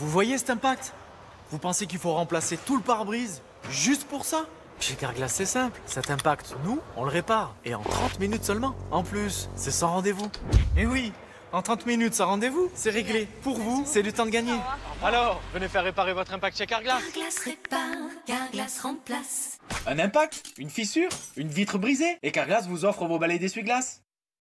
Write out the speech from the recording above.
Vous voyez cet impact? Vous pensez qu'il faut remplacer tout le pare-brise juste pour ça? Chez Carglass, c'est simple. Cet impact, nous, on le répare. Et en 30 minutes seulement. En plus, c'est sans rendez-vous. Et oui, en 30 minutes sans rendez-vous, c'est réglé. Pour vous, c'est du temps de gagner. Alors, venez faire réparer votre impact chez Carglass. Carglass répare, Carglass remplace. Un impact Une fissure Une vitre brisée Et Carglass vous offre vos balais d'essuie-glace